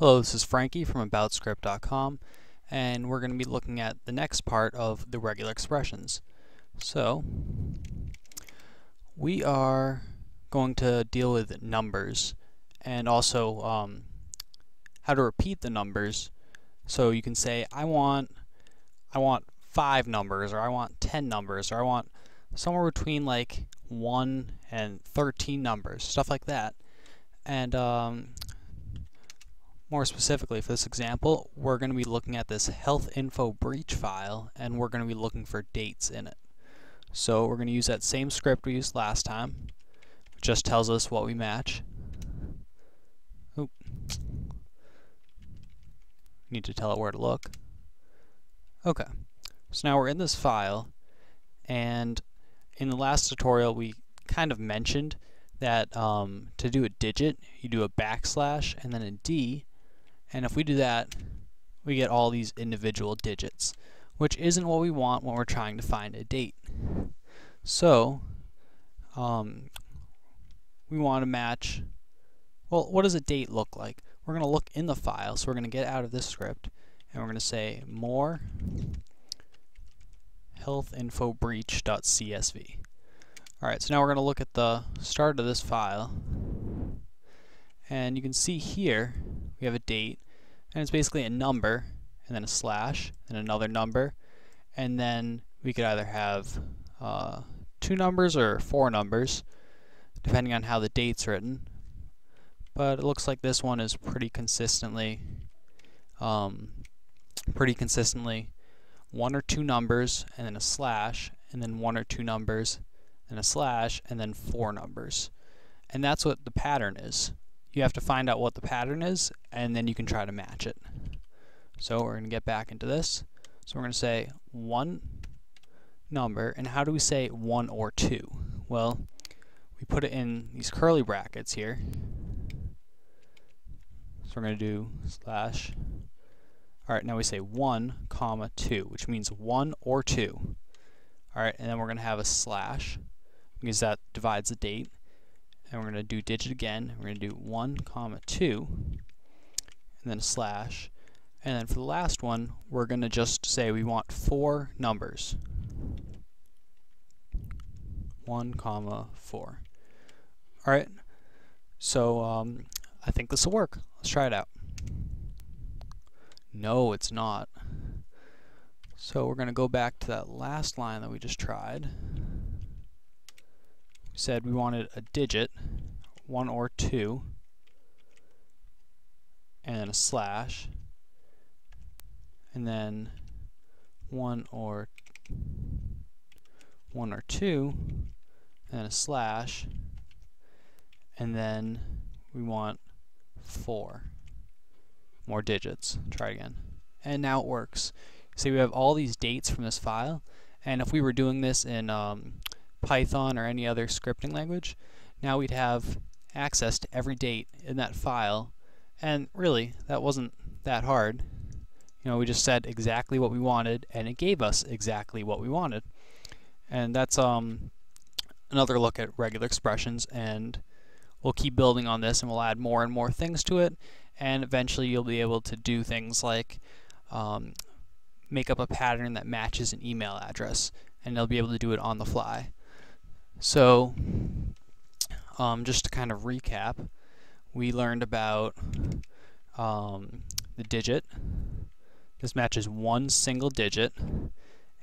Hello, this is Frankie from AboutScript.com and we're going to be looking at the next part of the regular expressions. So, we are going to deal with numbers and also um, how to repeat the numbers. So you can say, I want, I want five numbers, or I want 10 numbers, or I want somewhere between like 1 and 13 numbers, stuff like that. And um, more specifically, for this example, we're going to be looking at this health info breach file, and we're going to be looking for dates in it. So we're going to use that same script we used last time. It just tells us what we match. Oop. Need to tell it where to look. Okay. So now we're in this file, and in the last tutorial we kind of mentioned that um, to do a digit, you do a backslash and then a D, and if we do that, we get all these individual digits, which isn't what we want when we're trying to find a date. So, um, we want to match, well, what does a date look like? We're going to look in the file, so we're going to get out of this script, and we're going to say more healthinfobreach.csv. Alright, so now we're going to look at the start of this file, and you can see here we have a date, and it's basically a number, and then a slash, and another number, and then we could either have uh, two numbers or four numbers, depending on how the date's written. But it looks like this one is pretty consistently, um, pretty consistently one or two numbers, and then a slash, and then one or two numbers, and a slash, and then four numbers. And that's what the pattern is you have to find out what the pattern is, and then you can try to match it. So we're going to get back into this. So we're going to say one number, and how do we say one or two? Well, we put it in these curly brackets here. So we're going to do slash. Alright, now we say 1, comma 2, which means 1 or 2. Alright, and then we're going to have a slash, because that divides the date and we're going to do digit again. We're going to do 1 comma 2 and then a slash. And then for the last one we're going to just say we want four numbers. 1 comma 4 alright so um, I think this will work. Let's try it out. No it's not. So we're going to go back to that last line that we just tried said we wanted a digit, one or two, and then a slash, and then one or one or two, and a slash, and then we want four more digits. Try again. And now it works. See, we have all these dates from this file, and if we were doing this in um, Python or any other scripting language, now we'd have access to every date in that file. And really, that wasn't that hard. You know, we just said exactly what we wanted, and it gave us exactly what we wanted. And that's um, another look at regular expressions, and we'll keep building on this, and we'll add more and more things to it, and eventually you'll be able to do things like um, make up a pattern that matches an email address, and they'll be able to do it on the fly. So, um, just to kind of recap, we learned about um, the digit. This matches one single digit.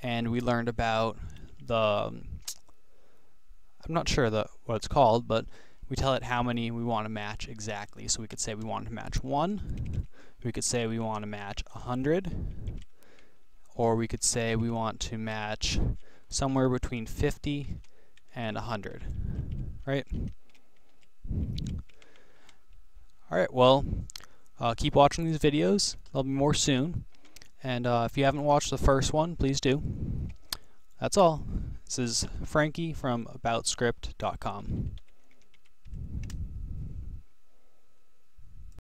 And we learned about the, I'm not sure the, what it's called, but we tell it how many we want to match exactly. So we could say we want to match 1, we could say we want to match 100, or we could say we want to match somewhere between 50 and 100, right? Alright, well, uh, keep watching these videos. There'll be more soon. And uh, if you haven't watched the first one, please do. That's all. This is Frankie from AboutScript.com.